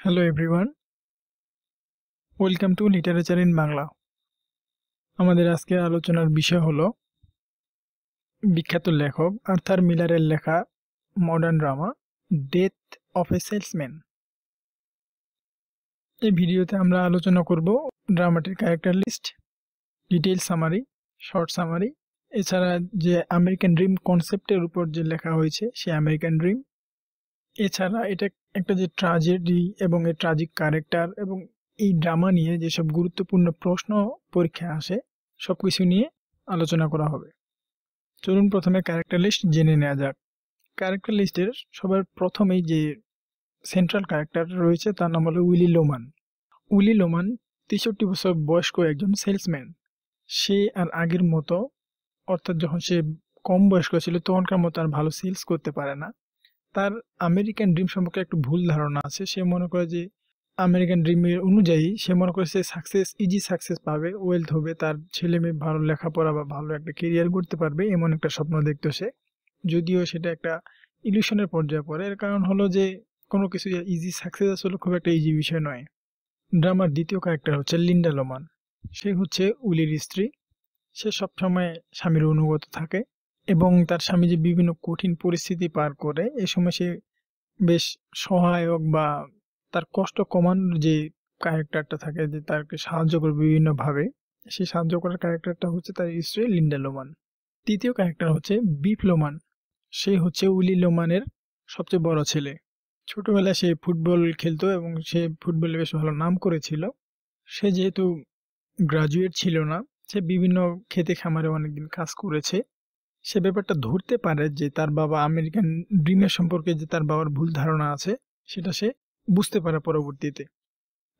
Hello everyone welcome to literature in Bangla আমাদের আজকের আলোচনার বিষয় হলো বিখ্যাত লেখক আর্থার মিলারের লেখা modern drama death of a salesman এই ভিডিওতে আমরা আলোচনা করব ড্রামাটির character list detail summary short summary এছাড়া যে আমেরিকান ড্রিম কনসেপ্টের উপর যে লেখা হয়েছে সে আমেরিকান ড্রিম এছাড়া এটা একটা যে ট্রাজেডি এবং এই ট্রাজিক ক্যারেক্টার এবং এই ড্রামা নিয়ে যেসব গুরুত্বপূর্ণ প্রশ্ন পরীক্ষায় আসে সব কিছু নিয়ে আলোচনা করা হবে। চলুন প্রথমে ক্যারেক্টার লিস্ট জেনে নেওয়া যাক। ক্যারেক্টার লিস্টের সবার প্রথমেই যে সেন্ট্রাল ক্যারেক্টার রয়েছে তার নাম হলো উইলি লোমান। উইলি লোমান তেষট্টি বছর বয়স্ক একজন সেলসম্যান সে আর আগের মতো, অর্থাৎ যখন সে কম বয়স্ক ছিল, তখনকার মতো আর ভালো সেলস করতে পারে না। তার আমেরিকান ড্রিম সম্পর্কে একটু ভুল ধারণা আছে। সে মনে করে যে আমেরিকান ড্রিমের অনুযায়ী সে মনে করে সে সাকসেস ইজি সাকসেস পাবে ওয়েলথ হবে, তার ছেলে মেয়ে ভালো লেখাপড়া বা ভালো একটা কেরিয়ার করতে পারবে এমন একটা স্বপ্ন দেখতো সে। যদিও সেটা একটা ইলিউশনের পর্যায়ে পড়ে। এর কারণ হলো যে কোনো কিছু ইজি সাকসেস আসলে খুব একটা ইজি বিষয় নয়। ড্রামার দ্বিতীয় ক্যারেক্টার হচ্ছে লিন্ডা লোমান। সে হচ্ছে উলির স্ত্রী। সে সবসময় স্বামীর অনুগত থাকে। এবং তার স্বামী যে বিভিন্ন কঠিন পরিস্থিতি পার করে, এ সময় সে বেশ সহায়ক বা তার কষ্ট কমানোর যে ক্যারেক্টারটা থাকে, যে তাকে সাহায্য করে বিভিন্নভাবে সেই সাহায্য করার ক্যারেক্টারটা হচ্ছে তার স্ত্রী লিন্ডা লোমান। তৃতীয় ক্যারেক্টার হচ্ছে বিপ লোমান। সে হচ্ছে উলি লোমানের সবচেয়ে বড় ছেলে। ছোটবেলায় সে ফুটবল খেলতো এবং সে ফুটবলে বেশ ভালো নাম করেছিল। সে যেহেতু গ্রাজুয়েট ছিল না, সে বিভিন্ন খেতে খামারে অনেকদিন কাজ করেছে। সে ব্যাপারটা ধরতে পারে যে তার বাবা আমেরিকান ড্রিমের সম্পর্কে যে তার বাবার ভুল ধারণা আছে, সেটা সে বুঝতে পারে পরবর্তীতে।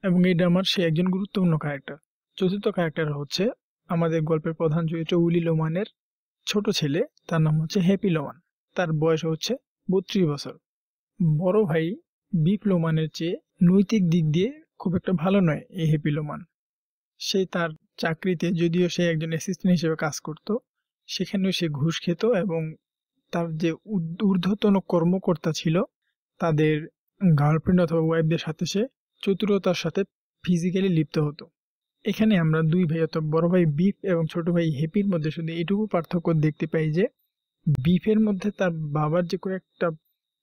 এবং এই ড্রামার সে একজন গুরুত্বপূর্ণ ক্যারেক্টার চতুর্থ ক্যারেক্টার হচ্ছে আমাদের গল্পের প্রধান চরিত্র উলি লোমানের ছোট ছেলে, তার নাম হচ্ছে হ্যাপি লোমান। তার বয়স হচ্ছে বত্রিশ বছর। বড় ভাই বিপ লোমানের চেয়ে নৈতিক দিক দিয়ে খুব একটা ভালো নয় এই হ্যাপি লোমান। সে তার চাকরিতে যদিও সে একজন অ্যাসিস্ট্যান্ট হিসেবে কাজ করত সেখানেও সে ঘুষ খেত এবং তার যে ঊর্ধ্বতন কর্মকর্তা ছিল, তাদের গার্লফ্রেন্ড অথবা ওয়াইফদের সাথে সে চতুরতার সাথে ফিজিক্যালি লিপ্ত হতো। এখানে আমরা দুই ভাই অথবা বড় ভাই বিফ এবং ছোট ভাই হেপির মধ্যে শুধু এটুকু পার্থক্য দেখতে পাই যে বিফের মধ্যে তার বাবার যে কয়েকটা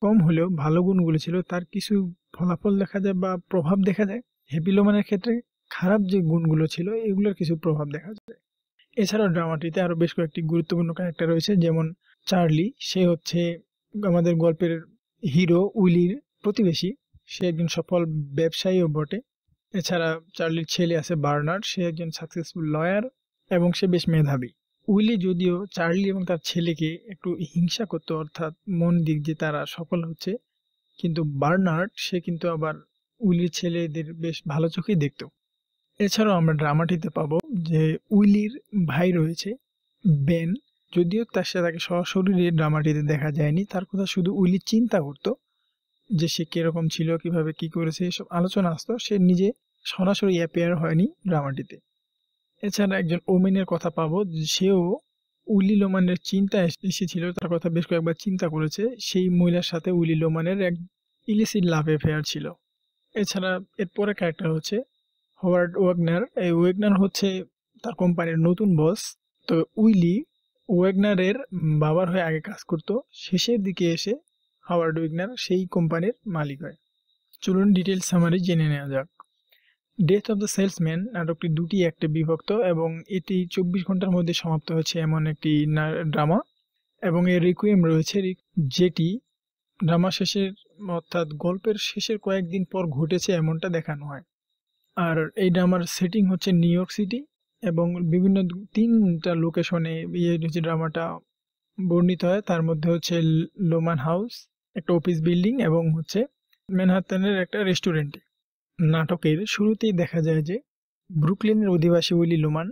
কম হলেও ভালো গুণগুলো ছিল, তার কিছু ফলাফল দেখা যায় বা প্রভাব দেখা যায়। হেপিলোমানের ক্ষেত্রে খারাপ যে গুণগুলো ছিল, এগুলোর কিছু প্রভাব দেখা যায়। এছাড়াও ড্রামাটিতে আরও বেশ কয়েকটি গুরুত্বপূর্ণ ক্যারেক্টার রয়েছে, যেমন চার্লি। সে হচ্ছে আমাদের গল্পের হিরো উইলির প্রতিবেশী। সে একজন সফল ব্যবসায়ীও বটে। এছাড়া চার্লির ছেলে আছে বার্নার্ড। সে একজন সাকসেসফুল লয়ার এবং সে বেশ মেধাবী। উইলি যদিও চার্লি এবং তার ছেলেকে একটু হিংসা করতো, অর্থাৎ মন দিক যে তারা সফল হচ্ছে, কিন্তু বার্নার্ড সে কিন্তু আবার উইলির ছেলেদের বেশ ভালো চোখেই দেখতো। এছাড়াও আমরা ড্রামাটিতে পাবো যে উইলির ভাই রয়েছে, বেন। যদিও তার সাথে তাকে সশরীরে ড্রামাটিতে দেখা যায়নি, তার কথা শুধু উইলি চিন্তা করতো যে সে কীরকম ছিল, কীভাবে কি করেছে, এসব আলোচনা আসতো। সে নিজে সরাসরি অ্যাপেয়ার হয়নি ড্রামাটিতে। এছাড়া একজন ওমেনের কথা পাবো, সেও উলি লোমানের চিন্তা এসেছিল, তার কথা বেশ কয়েকবার চিন্তা করেছে। সেই মহিলার সাথে উলি লোমানের এক ইলিসিড লাভ অ্যাফেয়ার ছিল। এছাড়া এরপরে ক্যারেক্টার হচ্ছে হোয়ার্ড ওয়েগনার এই ওয়েগনার হচ্ছে তার কোম্পানির নতুন বস তো উইলি ওয়েগনারের বাবার হয়ে আগে কাজ করত। শেষের দিকে এসে হাওয়ার্ড ওয়েগনার সেই কোম্পানির মালিক হয়। চলুন ডিটেল সামারি জেনে নেওয়া যাক। ডেথ অফ দ্য সেলসম্যান নাটকটি দুটি একটি বিভক্ত এবং এটি চব্বিশ ঘণ্টার মধ্যে সমাপ্ত হয়েছে এমন একটি ড্রামা এবং এর রিকুয়েম রয়েছে যেটি ড্রামা শেষের অর্থাৎ গল্পের শেষের কয়েকদিন পর ঘটেছে এমনটা দেখানো হয়। আর এই ড্রামার সেটিং হচ্ছে নিউ ইয়র্ক সিটি এবং বিভিন্ন তিনটা লোকেশনে ইয়ে হচ্ছে ড্রামাটা বর্ণিত হয়, তার মধ্যে হচ্ছে লোমান হাউস একটা অফিস বিল্ডিং এবং হচ্ছে ম্যানহাত্তানের একটা রেস্টুরেন্টে নাটকের শুরুতেই দেখা যায় যে ব্রুকলিনের অধিবাসী উইলি লোমান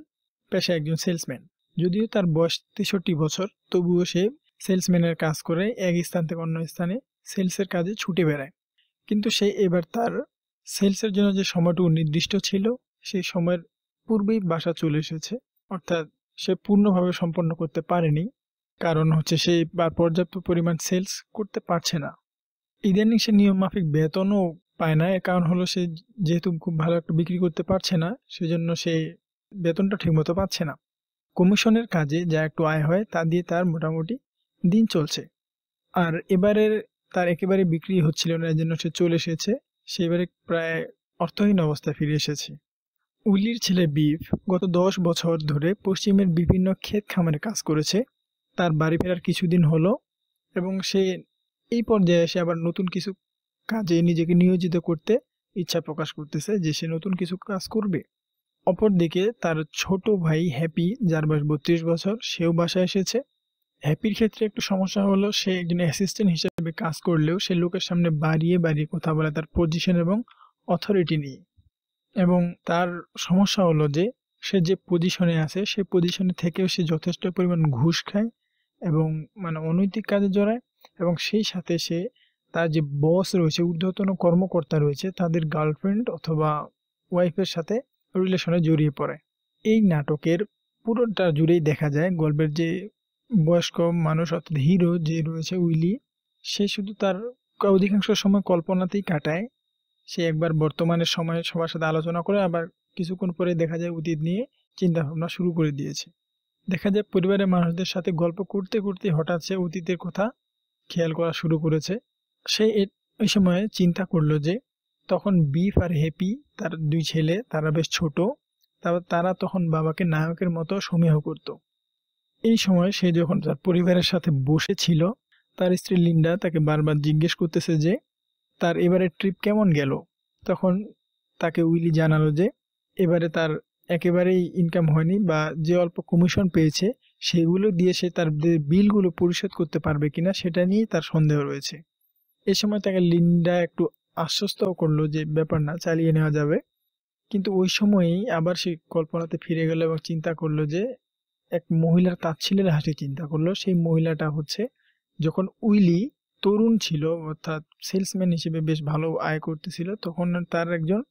পেশা একজন সেলসম্যান যদিও তার বয়স তেষট্টি বছর, তবুও সে সেলসম্যানের কাজ করে, এক স্থান থেকে অন্য স্থানে সেলসের কাজে ছুটে বেড়ায়। কিন্তু সে এবার তার সেলসের জন্য যে সময়টুকু নির্দিষ্ট ছিল, সেই সময়ের পূর্বেই বাসা চলে এসেছে। অর্থাৎ সে পূর্ণভাবে সম্পন্ন করতে পারেনি। কারণ হচ্ছে সে বা পর্যাপ্ত পরিমাণ সেলস করতে পারছে না। ইদানিং সে নিয়ম মাফিক বেতনও পায় না। এর কারণ হলো সে যেহেতু খুব ভালো একটা বিক্রি করতে পারছে না, সেজন্য সে বেতনটা ঠিকমতো পাচ্ছে না। কমিশনের কাজে যা একটু আয় হয়, তা দিয়ে তার মোটামুটি দিন চলছে। আর এবারের তার একেবারে বিক্রি হচ্ছিল না জন্য সে চলে এসেছে। সে এবারে প্রায় অর্থহীন অবস্থায় ফিরে এসেছে। উলির ছেলে বিফ গত দশ বছর ধরে পশ্চিমের বিভিন্ন ক্ষেত খামারে কাজ করেছে। তার বাড়ি ফেরার কিছুদিন হলো এবং সে এই পর্যায়ে এসে আবার নতুন কিছু কাজে নিজেকে নিয়োজিত করতে ইচ্ছা প্রকাশ করতেছে যে সে নতুন কিছু কাজ করবে। অপরদিকে তার ছোট ভাই হ্যাপি, যার বয়স বত্রিশ বছর, সেও বাসায় এসেছে। হ্যাপির ক্ষেত্রে একটু সমস্যা হলো, সে একজন অ্যাসিস্ট্যান্ট হিসেবে কাজ করলেও সে লোকের সামনে বাড়িয়ে বাড়িয়ে কথা বলে তার পজিশন এবং অথরিটি নিয়ে। এবং তার সমস্যা হলো যে, সে যে পজিশনে আছে, সে পজিশনে থেকেও সে যথেষ্ট পরিমাণ ঘুষ খায় এবং মানে অনৈতিক কাজে জড়ায় এবং সেই সাথে সে তার যে বস রয়েছে, ঊর্ধ্বতন কর্মকর্তা রয়েছে, তাদের গার্লফ্রেন্ড অথবা ওয়াইফের সাথে রিলেশনে জড়িয়ে পড়ে। এই নাটকের পুরোটা জুড়েই দেখা যায় গল্পের যে বয়স্ক মানুষ অর্থাৎ হিরো যে রয়েছে উইলি, সে শুধু তার অধিকাংশ সময় কল্পনাতেই কাটায়। সে একবার বর্তমানের সময়ে সবার সাথে আলোচনা করে আবার কিছুক্ষণ পরে দেখা যায় অতীত নিয়ে চিন্তা ভাবনা শুরু করে দিয়েছে। দেখা যায় পরিবারের মানুষদের সাথে গল্প করতে করতে হঠাৎ সে অতীতের কথা খেয়াল করা শুরু করেছে। সে ওই সময়ে চিন্তা করল যে, তখন বিফ আর হ্যাপি তার দুই ছেলে, তারা বেশ ছোট তারা তখন বাবাকে নায়কের মতো সমীহ করত। এই সময় সে যখন তার পরিবারের সাথে বসেছিল, তার স্ত্রী লিন্ডা তাকে বারবার জিজ্ঞেস করতেছে যে, তার এবারে ট্রিপ কেমন গেল? তখন তাকে উইলি জানালো যে, এবারে তার একেবারেই ইনকাম হয়নি বা যে অল্প কমিশন পেয়েছে, সেগুলো দিয়ে সে তার বিলগুলো পরিশোধ করতে পারবে কিনা, সেটা নিয়েই তার সন্দেহ রয়েছে। এ সময় তাকে লিন্ডা একটু আশ্বস্ত করল যে, ব্যাপার না, চালিয়ে নেওয়া যাবে। কিন্তু ওই সময়েই আবার সে কল্পনাতে ফিরে গেল এবং চিন্তা করল যে এক মহিলার তাচ্ছিলের হাসি চিন্তা করল। সেই মহিলাটা হচ্ছে যখন উইলি তরুণ ছিল, অর্থাৎ সেলসম্যান হিসেবে বেশ ভালো আয় করতেছিল, তখন তার একজন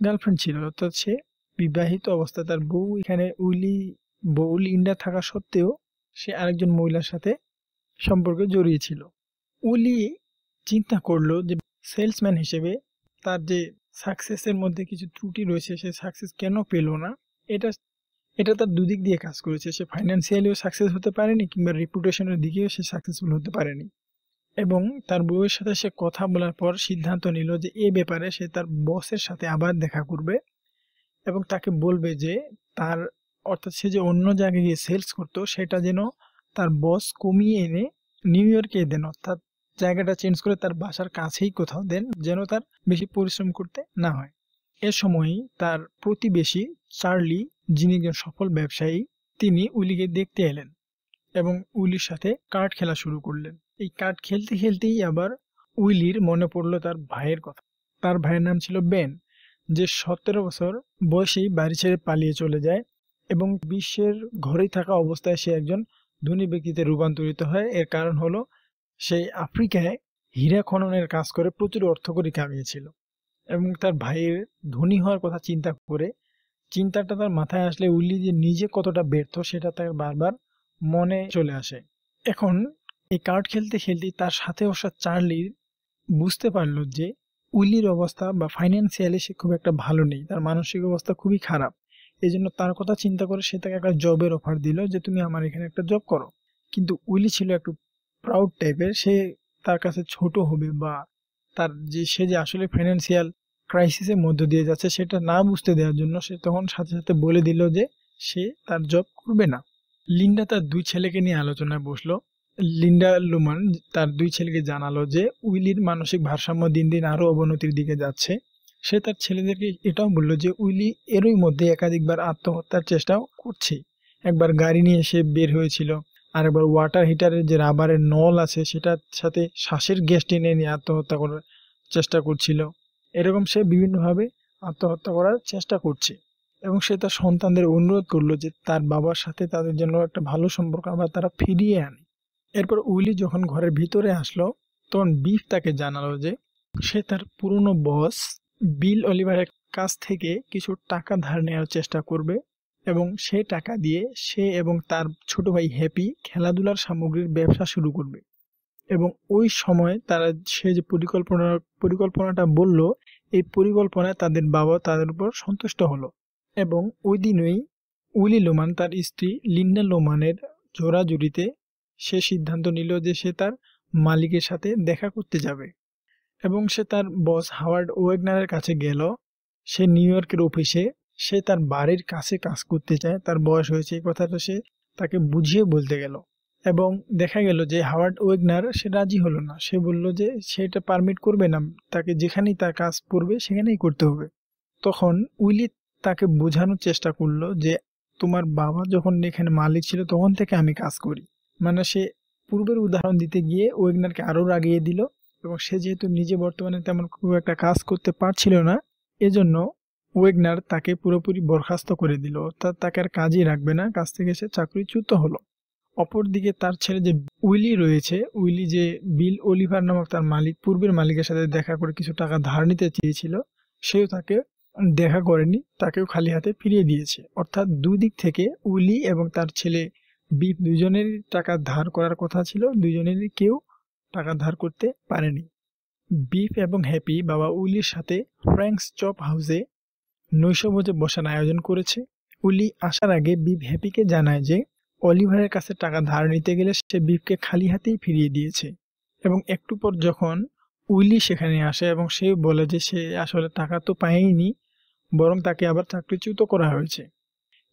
গার্লফ্রেন্ড ছিল। অর্থাৎ সে বিবাহিত অবস্থা তার বউ, এখানে উইলি বউ লিন্ডা থাকা সত্ত্বেও সে আরেকজন মহিলার সাথে সম্পর্কে জড়িয়েছিল উলি চিন্তা করল যে সেলসম্যান হিসেবে তার যে সাকসেসের মধ্যে কিছু ত্রুটি রয়েছে, সে সাকসেস কেন পেল না? এটা এটা তার দুদিক দিয়ে কাজ করেছে। সে ফাইন্যান্সিয়ালিও সাকসেস হতে পারেনি কিংবা রিপুটেশনের দিকেও সে সাকসেসফুল হতে পারেনি। এবং তার বউয়ের সাথে সে কথা বলার পর সিদ্ধান্ত নিল যে এ ব্যাপারে সে তার বসের সাথে আবার দেখা করবে এবং তাকে বলবে যে তার, অর্থাৎ সে যে অন্য জায়গায় গিয়ে সেলস করতো, সেটা যেন তার বস কমিয়ে এনে নিউ ইয়র্কে দেন। অর্থাৎ জায়গাটা চেঞ্জ করে তার বাসার কাছেই কোথাও দেন, যেন তার বেশি পরিশ্রম করতে না হয়। এ সময়ই তার প্রতিবেশী চার্লি যিনি একজন সফল ব্যবসায়ী, তিনি উলিকে দেখতে এলেন এবং উইলির সাথে কার্ড খেলা শুরু করলেন। এই কার্ড খেলতে খেলতেই আবার উইলির মনে পড়ল তার ভাইয়ের কথা। তার ভাইয়ের নাম ছিল বেন, যে সতেরো বছর বয়সেই বাড়ি ছেড়ে পালিয়ে চলে যায় এবং বিশ্বের ঘরেই থাকা অবস্থায় সে একজন ধনী ব্যক্তিতে রূপান্তরিত হয়। এর কারণ হলো সেই আফ্রিকায় হীরা খননের কাজ করে প্রচুর অর্থকরী কামিয়েছিল এবং তার ভাইয়ের ধনী হওয়ার কথা চিন্তা করে চিন্তাটা তার মাথায় আসলে উল্লি যে নিজে কতটা ব্যর্থ সেটা তার বারবার মনে চলে আসে। এখন এই কার্ড খেলতে খেলতে তার সাথে বসা চার্লির বুঝতে পারল যে উইলির অবস্থা বা ফাইন্যান্সিয়ালি সে খুব একটা ভালো নেই, তার মানসিক অবস্থা খুবই খারাপ। এই জন্য তার কথা চিন্তা করে সে তাকে একটা জবের অফার দিল যে, তুমি আমার এখানে একটা জব করো। কিন্তু উইলি ছিল একটু প্রাউড টাইপের সে তার কাছে ছোট হবে বা তার যে, সে যে আসলে ফাইন্যান্সিয়াল ক্রাইসিসের মধ্য দিয়ে যাচ্ছে সেটা না বুঝতে দেওয়ার জন্য সে তখন সাথে সাথে বলে দিল যে সে তার জব করবে না। লিন্ডা তার দুই ছেলেকে নিয়ে আলোচনায় বসল। লিন্ডা লুমান তার দুই ছেলেকে জানালো যে উইলির মানসিক ভারসাম্য দিন দিন আরও অবনতির দিকে যাচ্ছে। সে তার ছেলেদেরকে এটাও বলল যে উইলি এরই মধ্যে একাধিকবার আত্মহত্যার চেষ্টাও করছে। একবার গাড়ি নিয়ে সে বের হয়েছিল আর একবার ওয়াটার হিটারের যে রাবারের নল আছে সেটার সাথে শ্বাসের গ্যাস টেনে নিয়ে আত্মহত্যা করার চেষ্টা করছিল। এরকম সে বিভিন্নভাবে আত্মহত্যা করার চেষ্টা করছে এবং সে তার সন্তানদের অনুরোধ করল যে তার বাবার সাথে তাদের জন্য একটা ভালো সম্পর্ক আবার তারা ফিরিয়ে আনে। এরপর উইলি যখন ঘরের ভিতরে আসলো, তখন বিফ তাকে জানালো যে সে তার পুরনো বস বিল অলিভারের কাছ থেকে কিছু টাকা ধার নেওয়ার চেষ্টা করবে এবং সে টাকা দিয়ে সে এবং তার ছোট ভাই হ্যাপি খেলাধুলার সামগ্রীর ব্যবসা শুরু করবে। এবং ওই সময় তারা সে যে পরিকল্পনা, পরিকল্পনাটা বলল, এই পরিকল্পনায় তাদের বাবা তাদের উপর সন্তুষ্ট হলো। এবং ওই দিনই উইলি লোমান তার স্ত্রী লিন্ডা লোমানের জোড়াজুড়িতে সে সিদ্ধান্ত নিল যে সে তার মালিকের সাথে দেখা করতে যাবে। এবং সে তার বস হাওয়ার্ড ওয়েগনারের কাছে গেল। সে নিউ ইয়র্কের অফিসে সে তার বাড়ির কাছে কাজ করতে চায় তার বয়স হয়েছে, এই কথাটা সে তাকে বুঝিয়ে বলতে গেল। এবং দেখা গেল যে হাওয়ার্ড ওয়েগনার সে রাজি হলো না। সে বলল যে সেটা পারমিট করবে না, তাকে যেখানেই তার কাজ পড়বে সেখানেই করতে হবে। তখন উইলি তাকে বোঝানোর চেষ্টা করল যে তোমার বাবা যখন এখানে মালিক ছিল তখন থেকে আমি কাজ করি। মানে সে পূর্বের উদাহরণ দিতে গিয়ে ওয়েগনারকে আরও রাগিয়ে দিল এবং সে যেহেতু নিজে বর্তমানে তেমন খুব একটা কাজ করতে পারছিল না, এজন্য ওয়েগনার তাকে পুরোপুরি বরখাস্ত করে দিল। অর্থাৎ তাকে আর কাজই রাখবে না, কাজ থেকে সে চাকরিচ্যুত হলো। অপরদিকে তার ছেলে যে উইলি রয়েছে, উইলি যে বিল অলিভার নামক তার মালিক, পূর্বের মালিকের সাথে দেখা করে কিছু টাকা ধার নিতে চেয়েছিল, সেও তাকে দেখা করেনি, তাকেও খালি হাতে ফিরিয়ে দিয়েছে। অর্থাৎ দুই দিক থেকে উইলি এবং তার ছেলে বিপ দুজনেরই টাকা ধার করার কথা ছিল, দুজনেরই কেউ টাকা ধার করতে পারেনি। বিফ এবং হ্যাপি বাবা উইলির সাথে ফ্র্যাঙ্কস চপ হাউসে নৈশভোজে বসার আয়োজন করেছে। উলি আসার আগে বিপ হ্যাপিকে জানায় যে অলিভারের কাছে টাকা ধার নিতে গেলে সে বিপকে খালি হাতেই ফিরিয়ে দিয়েছে এবং একটু পর যখন উইলি সেখানে আসে এবং সে বলে যে সে আসলে টাকা তো পায়নি, বরং তাকে আবার চাকরিচ্যুত করা হয়েছে।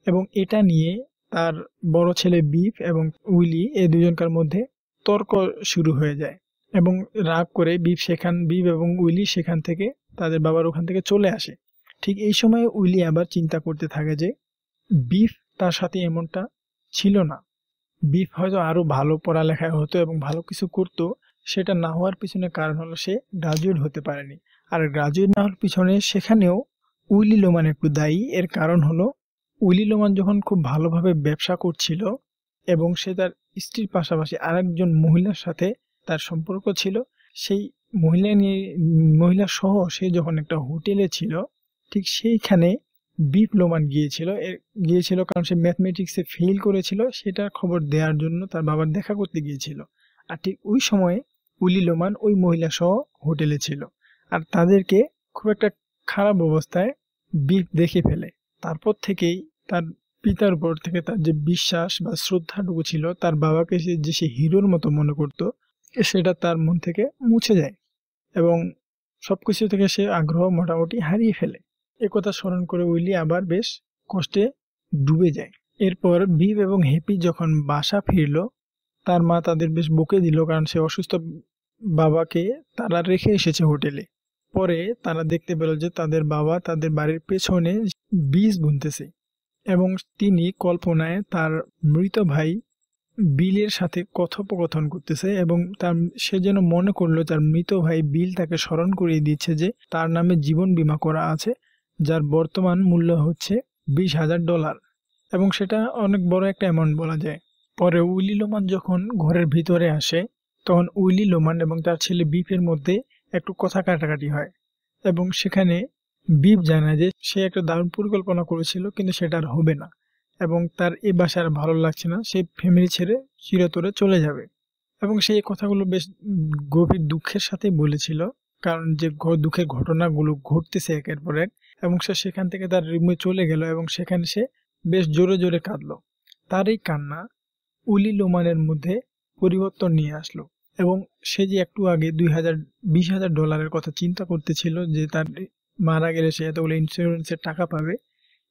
এবং এটা নিয়ে তার বড় ছেলে বিফ এবং উইলি এ দুজনকার মধ্যে তর্ক শুরু হয়ে যায় এবং রাগ করে বিফ সেখান, বিফ এবং উইলি সেখান থেকে তাদের বাবার ওখান থেকে চলে আসে। ঠিক এই সময় উইলি আবার চিন্তা করতে থাকে যে বিফ তার সাথে এমনটা ছিল না। বিফ হয়তো আরও ভালো পড়ালেখায় হতো এবং ভালো কিছু করতো, সেটা না হওয়ার পিছনে কারণ হলো সে গ্রাজুয়েট হতে পারেনি। আর গ্রাজুয়েট না হওয়ার পিছনে সেখানেও উইলি লোমান একটু দায়ী। এর কারণ হলো উইলি লোমান যখন খুব ভালোভাবে ব্যবসা করছিল এবং সে তার স্ত্রীর পাশাপাশি আরেকজন মহিলার সাথে তার সম্পর্ক ছিল, সেই মহিলা নিয়ে মহিলা সহ সে যখন একটা হোটেলে ছিল, ঠিক সেইখানে বিপ লোমান গিয়েছিল গিয়েছিল কারণ সে ম্যাথমেটিক্সে ফেল করেছিল সেটার খবর দেওয়ার জন্য তার বাবার দেখা করতে গিয়েছিল। আর ঠিক ওই সময়ে উলি লোমান ওই মহিলা সহ হোটেলে ছিল। আর তাদেরকে খুব একটা খারাপ অবস্থায় বিপ দেখে ফেলে। তারপর থেকেই তার পিতার উপর থেকে তার যে বিশ্বাস বা শ্রদ্ধাটুকু ছিল, তার বাবাকে সে যে সে হিরোর মতো মনে করত, সেটা তার মন থেকে মুছে যায় এবং সবকিছু থেকে সে আগ্রহ মোটামুটি হারিয়ে ফেলে। একথা স্মরণ করে উইলি আবার বেশ কষ্টে ডুবে যায়। এরপর বিভ এবং হ্যাপি যখন বাসা ফিরল, তার মা তাদের বেশ বকে দিল কারণ সে অসুস্থ বাবাকে তারা রেখে এসেছে হোটেলে। পরে তারা দেখতে পেল যে তাদের বাবা তাদের বাড়ির পেছনে বীজ বুনতেছে এবং তিনি কল্পনায় তার মৃত ভাই বিলের সাথে কথোপকথন করতেছে এবং তার, সে যেন মনে করল তার মৃত ভাই বিল তাকে স্মরণ করিয়ে দিচ্ছে যে তার নামে জীবন বিমা করা আছে যার বর্তমান মূল্য হচ্ছে বিশ হাজার ডলার এবং সেটা অনেক বড় একটা অ্যামাউন্ট বলা যায়। পরে উইলি লোমান যখন ঘরের ভিতরে আসে, তখন উইলি লোমান এবং তার ছেলে বিপের মধ্যে একটু কথা কাটাকাটি হয় এবং সেখানে বিপ জানায় যে সে একটা দারুণ পরিকল্পনা করেছিল কিন্তু সেটা আর হবে না এবং তার এ বাসায় আর ভালো লাগছে না, সে ফ্যামিলি ছেড়ে চিরতরে চলে যাবে। এবং সে কথাগুলো বেশ গভীর দুঃখের সাথে বলেছিল, কারণ যে দুঃখের ঘটনাগুলো ঘটতেছে একের পর এক এবং সে সেখান থেকে তার রুমে চলে গেল এবং সেখানে সে বেশ জোরে জোরে কাঁদল। তার এই কান্না উলি লোমানের মধ্যে পরিবর্তন নিয়ে আসলো এবং সে যে একটু আগে দুই হাজার, বিশ হাজার ডলারের কথা চিন্তা করতেছিল যে তার মারা গেলে সে এতগুলো ইন্স্যুরেন্সের টাকা পাবে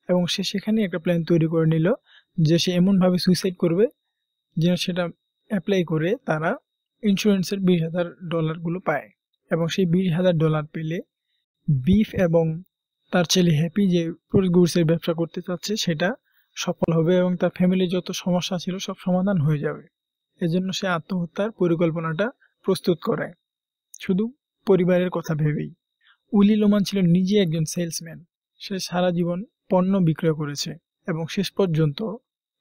এবং সে সেখানে একটা প্ল্যান তৈরি করে নিল যে সে এমনভাবে সুইসাইড করবে যেন সেটা অ্যাপ্লাই করে তারা ইন্স্যুরেন্সের বিশ হাজার ডলারগুলো পায় এবং সেই বিশ হাজার ডলার পেলে বিফ এবং তার ছেলে হ্যাপি যে গুডসের ব্যবসা করতে চাচ্ছে, সেটা সফল হবে এবং তার ফ্যামিলির যত সমস্যা ছিল সব সমাধান হয়ে যাবে। এজন্য সে আত্মহত্যার পরিকল্পনাটা প্রস্তুত করে। শুধু পরিবারের কথা ভেবেই। উলি লোমান ছিল নিজে একজন সেলসম্যান সে সারা জীবন পণ্য বিক্রয় করেছে এবং শেষ পর্যন্ত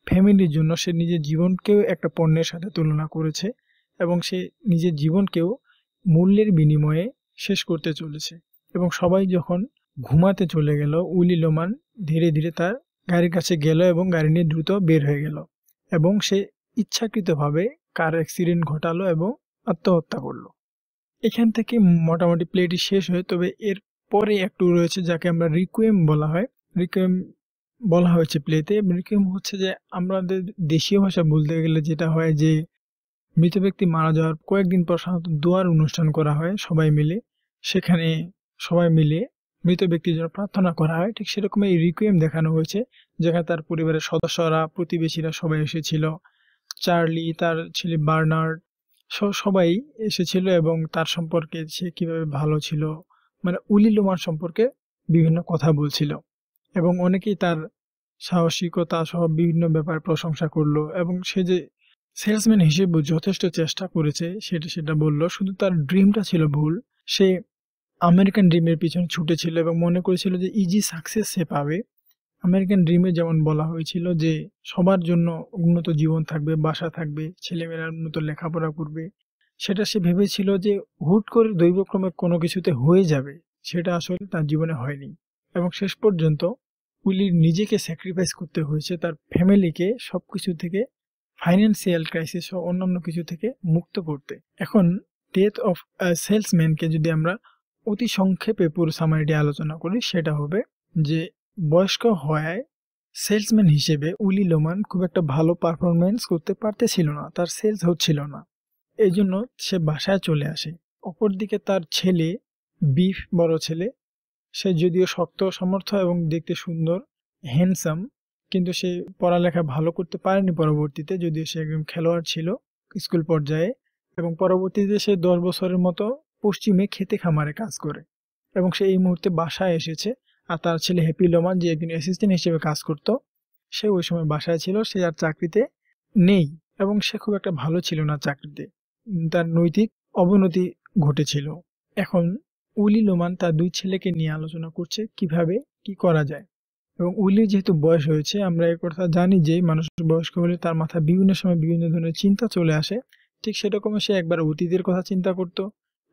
ফ্যামিলির জন্য সে নিজের জীবনকেও একটা পণ্যের সাথে তুলনা করেছে এবং সে নিজের জীবনকেও মূল্যের বিনিময়ে শেষ করতে চলেছে। এবং সবাই যখন ঘুমাতে চলে গেল। উলি লোমান ধীরে ধীরে তার গাড়ির কাছে গেল এবং গাড়ি নিয়ে দ্রুত বের হয়ে গেল এবং সে ইচ্ছাকৃতভাবে কার অ্যাক্সিডেন্ট ঘটালো এবং আত্মহত্যা করল। এখান থেকে মোটামুটি প্লেটি শেষ হয়, তবে এর পরে একটু রয়েছে যাকে আমরা রিকুয়েম বলা হয়। রিকুয়েম বলা হয়েছে প্লেতে। রিকুয়েম হচ্ছে যে আমাদের দেশীয় ভাষা বলতে গেলে যেটা হয় যে মৃত ব্যক্তি মারা যাওয়ার কয়েকদিন পর সাধারণত দোয়ার অনুষ্ঠান করা হয় সবাই মিলে। সেখানে সবাই মিলে মৃত ব্যক্তির জন্য প্রার্থনা করা হয়। ঠিক সেরকম এই রিকুয়েম দেখানো হয়েছে, যেখানে তার পরিবারের সদস্যরা, প্রতিবেশীরা সবাই এসেছিল। চার্লি, তার ছেলে বার্নার্ড সবাই এসেছিল এবং তার সম্পর্কে সে কীভাবে ভালো ছিল মানে উলি লোমার সম্পর্কে বিভিন্ন কথা বলছিল এবং অনেকেই তার সাহসিকতা সহ বিভিন্ন ব্যাপার প্রশংসা করল এবং সে যে সেলসম্যান হিসেবে যথেষ্ট চেষ্টা করেছে, সেটা সেটা বলল। শুধু তার ড্রিমটা ছিল ভুল, সে আমেরিকান ড্রিমের পিছনে ছুটেছিল এবং মনে করেছিল যে ইজি সাকসেস সে পাবে। আমেরিকান ড্রিমে যেমন বলা হয়েছিল যে সবার জন্য উন্নত জীবন থাকবে, বাসা থাকবে, ছেলেমেয়েরা উন্নত লেখাপড়া করবে। সেটা সে ভেবেছিল যে হুট করে দৈবক্রমে কোনো কিছুতে হয়ে যাবে, সেটা আসলে তার জীবনে হয়নি। এবং শেষ পর্যন্ত উইলির নিজেকে স্যাক্রিফাইস করতে হয়েছে, তার ফ্যামিলিকে সব কিছু থেকে ফাইন্যান্সিয়াল ক্রাইসিস ও অন্যান্য কিছু থেকে মুক্ত করতে। এখন ডেথ অফ সেলসম্যানকে যদি আমরা অতি সংক্ষেপে পুরো সামারিটি আলোচনা করি, সেটা হবে যে বয়স্ক হওয়ায় সেলসম্যান হিসেবে উলি লোমান খুব একটা ভালো পারফরমেন্স করতে পারতেছিল না, তার সেলস হচ্ছিল না। এই জন্য সে বাসায় চলে আসে। অপরদিকে তার ছেলে বিফ বড় ছেলে, সে যদিও শক্ত, সমর্থ এবং দেখতে সুন্দর হ্যান্ডসাম কিন্তু সে পড়ালেখা ভালো করতে পারেনি পরবর্তীতে, যদিও সে একজন খেলোয়াড় ছিল স্কুল পর্যায়ে এবং পরবর্তীতে সে দশ বছরের মতো পশ্চিমে খেতে খামারে কাজ করে এবং সে এই মুহূর্তে বাসায় এসেছে আর তার ছেলে হ্যাপি লোমান যে একজন অ্যাসিস্ট্যান্ট হিসেবে কাজ করত, সে ওই সময় বাসায় ছিল, সে আর চাকরিতে নেই এবং সে খুব একটা ভালো ছিল না চাকরিতে। তার নৈতিক অবনতি ঘটেছিল। এখন উলি লোমান তার দুই ছেলেকে নিয়ে আলোচনা করছে কীভাবে, কি করা যায়। এবং উলির যেহেতু বয়স হয়েছে, আমরা এই কথা জানি যে মানুষ বয়স্ক হলে তার মাথায় বিভিন্ন সময় বিভিন্ন ধরনের চিন্তা চলে আসে। ঠিক সেরকম সে একবার অতীতের কথা চিন্তা করত।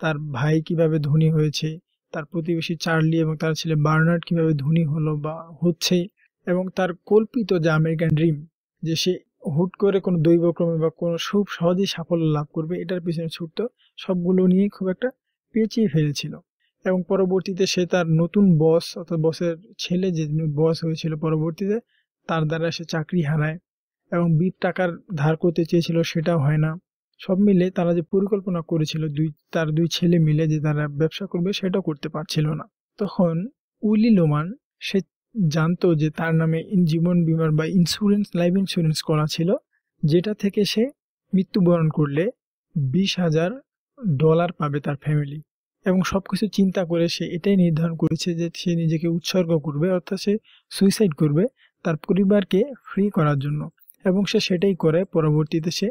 তার ভাই কীভাবে ধনী হয়েছে, তার প্রতিবেশী চার্লি এবং তার ছেলে বার্নার্ড কীভাবে ধনী হলো বা হচ্ছে এবং তার কল্পিত যে আমেরিকান ড্রিম যে সে হুট করে কোনো দৈবক্রমে বা কোনো খুব সহজেই সাফল্য লাভ করবে, এটার পিছনে ছুটত সবগুলো নিয়ে খুব একটা পেঁচিয়ে ফেলেছিল। এবং পরবর্তীতে সে তার নতুন বস অর্থাৎ বসের ছেলে যে বস হয়েছিল পরবর্তীতে, তার দ্বারা সে চাকরি হারায় এবং বিপ টাকার ধার করতে চেয়েছিল সেটাও হয় না। সব মিলে তারা যে পরিকল্পনা করেছিল, দুই, তার দুই ছেলে মিলে যে তারা ব্যবসা করবে সেটাও করতে পারছিল না। তখন উইলি লোমান, সে জানতো যে তার নামে জীবন বিমার বা ইন্স্যুরেন্স লাইফ ইন্স্যুরেন্স করা ছিল, যেটা থেকে সে মৃত্যুবরণ করলে বিশ হাজার ডলার পাবে তার ফ্যামিলি এবং সব কিছু চিন্তা করে সে এটাই নির্ধারণ করেছে যে সে নিজেকে উৎসর্গ করবে, অর্থাৎ সে সুইসাইড করবে তার পরিবারকে ফ্রি করার জন্য। এবং সে সেটাই করে, পরবর্তীতে সে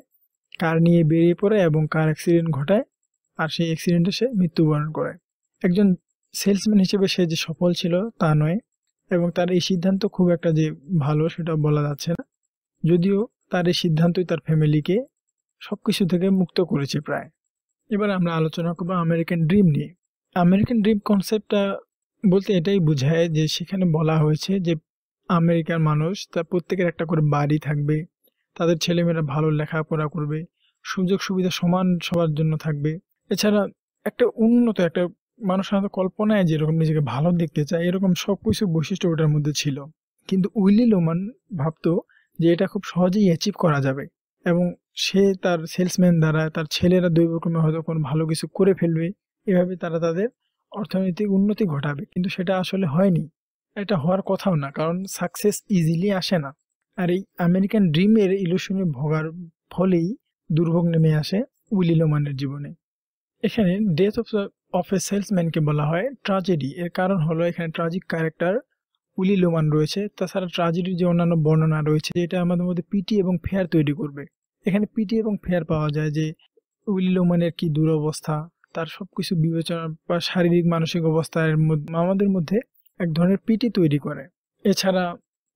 কার নিয়ে বেরিয়ে পড়ে এবং কার অ্যাক্সিডেন্ট ঘটায়, আর সেই অ্যাক্সিডেন্টে সে মৃত্যুবরণ করে। একজন সেলসম্যান হিসেবে সে যে সফল ছিল তা নয়, এবং তার এই সিদ্ধান্ত খুব একটা যে ভালো সেটা বলা যাচ্ছে না। যদিও তার এই সিদ্ধান্তই তার ফ্যামিলিকে সব কিছু থেকে মুক্ত করেছে প্রায়। এবার আমরা আলোচনা করব আমেরিকান ড্রিম নিয়ে। আমেরিকান ড্রিম কনসেপ্টটা বলতে এটাই বোঝায় যে সেখানে বলা হয়েছে যে আমেরিকার মানুষ তার প্রত্যেকের একটা করে বাড়ি থাকবে তাদের ছেলেমেয়েরা ভালো লেখাপড়া করবে সুযোগ সুবিধা সমান সবার জন্য থাকবে। এছাড়া একটা উন্নত, একটা মানুষ সাধারণত কল্পনায় যেরকম নিজেকে ভালো দেখতে চায়, এরকম সব কিছু বৈশিষ্ট্য ওটার মধ্যে ছিল। কিন্তু উইলি লোমান ভাবতো যে এটা খুব সহজেই অ্যাচিভ করা যাবে এবং সে তার সেলসম্যান দ্বারা, তার ছেলেরা দৈবক্রমে হয়তো কোনো ভালো কিছু করে ফেলবে, এভাবে তারা তাদের অর্থনৈতিক উন্নতি ঘটাবে। কিন্তু সেটা আসলে হয়নি। এটা হওয়ার কথাও না, কারণ সাকসেস ইজিলি আসে না। আর এই আমেরিকান ড্রিমের ইলুশনে ভোগার ফলেই দুর্ভোগ নেমে আসে উইলি লোমানের জীবনে। এখানে ডেথ অফ অফ এ সেলসম্যানকে বলা হয় ট্রাজেডি। এর কারণ হলো এখানে ট্রাজিক ক্যারেক্টার উইলি লোমান রয়েছে। তাছাড়া ট্রাজেডির যে অন্যান্য বর্ণনা রয়েছে, যেটা আমাদের মধ্যে পিটি এবং ফেয়ার তৈরি করবে। এখানে পিটি এবং ফেয়ার পাওয়া যায় যে উইলি লোমানের কি দুরবস্থা, তার সব কিছু বিবেচনা বা শারীরিক, মানসিক অবস্থার আমাদের মধ্যে এক ধরনের পিটি তৈরি করে। এছাড়া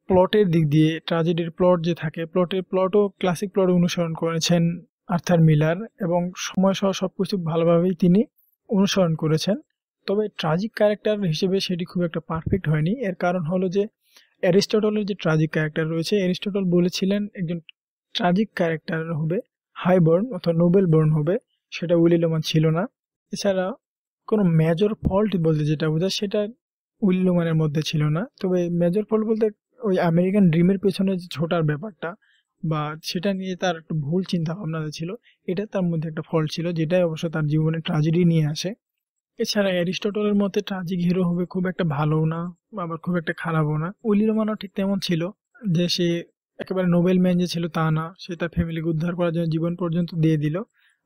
প্লটের দিক দিয়ে ট্রাজেডির প্লট যে থাকে প্লটের প্লটও ক্লাসিক প্লট অনুসরণ করেছেন আর্থার মিলার এবং সময় সহ সব কিছু ভালোভাবেই তিনি অনুসরণ করেছেন। তবে ট্রাজিক ক্যারেক্টার হিসেবে সেটি খুব একটা পারফেক্ট হয়নি। এর কারণ হলো যে অ্যারিস্টটলের যে ট্রাজিক ক্যারেক্টার রয়েছে, অ্যারিস্টটল বলেছিলেন একজন ট্রাজিক ক্যারেক্টার হবে হাই বর্ন অথবা নোবেল বর্ন হবে, সেটা উইলি লোমান ছিল না। এছাড়া কোনো মেজর ফল্ট বলতে যেটা বোঝায় সেটা উইলিয়মানের মধ্যে ছিল না। তবে মেজর ফল্ট বলতে ওই আমেরিকান ড্রিমের পেছনে যে ছোটার ব্যাপারটা বা সেটা নিয়ে তার একটু ভুল চিন্তা ভাবনা ছিল, এটা তার মধ্যে একটা ফল্ট ছিল, যেটাই অবশ্য তার জীবনে ট্রাজেডি নিয়ে আসে। এছাড়া অ্যারিস্টটলের মতে ট্রাজিক হিরো হবে খুব একটা ভালো না, আবার খুব একটা খারাপও না। উইলিয়মানও ঠিক তেমন ছিল যে সে একেবারে নোবেল ম্যান যে ছিল তা না, সে তার ফ্যামিলিকে উদ্ধার করার জন্য জীবন পর্যন্ত দিয়ে দিল।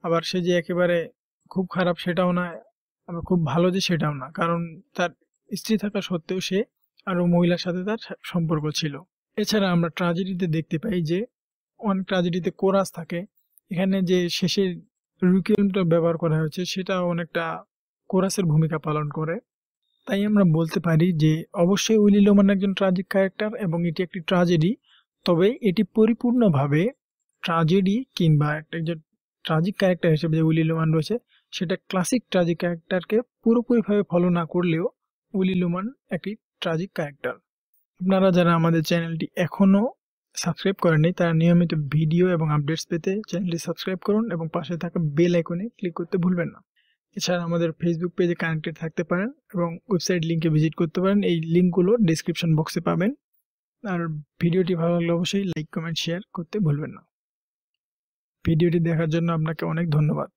আবার সে যে একেবারে খুব খারাপ সেটাও না, আবার খুব ভালো যে সেটাও না, কারণ তার স্ত্রী থাকা সত্ত্বেও সে আরও মহিলার সাথে তার সম্পর্ক ছিল। এছাড়া আমরা ট্রাজেডিতে দেখতে পাই যে, অনেক ট্রাজেডিতে কোরাস থাকে। এখানে যে শেষের রিকুয়েলটা ব্যবহার করা হয়েছে, সেটা অনেকটা কোরাসের ভূমিকা পালন করে। তাই আমরা বলতে পারি যে, অবশ্যই উইলি লোমান একজন ট্রাজিক ক্যারেক্টার এবং এটি একটি ট্রাজেডি তবে এটি পরিপূর্ণভাবে ট্রাজেডি কিংবা একটা যে ট্রাজিক ক্যারেক্টার হিসেবে যে উইলি লোমান রয়েছে, সেটা ক্লাসিক ট্রাজিক ক্যারেক্টারকে পুরোপুরিভাবে ফলো না করলেও উইলি লোমান একটি ট্রাজিক ক্যারেক্টার আপনারা যারা আমাদের চ্যানেলটি এখনও সাবস্ক্রাইব করেননি, তারা নিয়মিত ভিডিও এবং আপডেটস পেতে চ্যানেলটি সাবস্ক্রাইব করুন এবং পাশে থাকা বেল আইকনে ক্লিক করতে ভুলবেন না। এছাড়া আমাদের ফেসবুক পেজে কানেক্টেড থাকতে পারেন এবং ওয়েবসাইট লিঙ্কে ভিজিট করতে পারেন। এই লিঙ্কগুলো ডিসক্রিপশন বক্সে পাবেন। আর ভিডিওটি ভালো লাগলে অবশ্যই লাইক কমেন্ট শেয়ার করতে ভুলবেন না। ভিডিওটি দেখার জন্য আপনাকে অনেক ধন্যবাদ।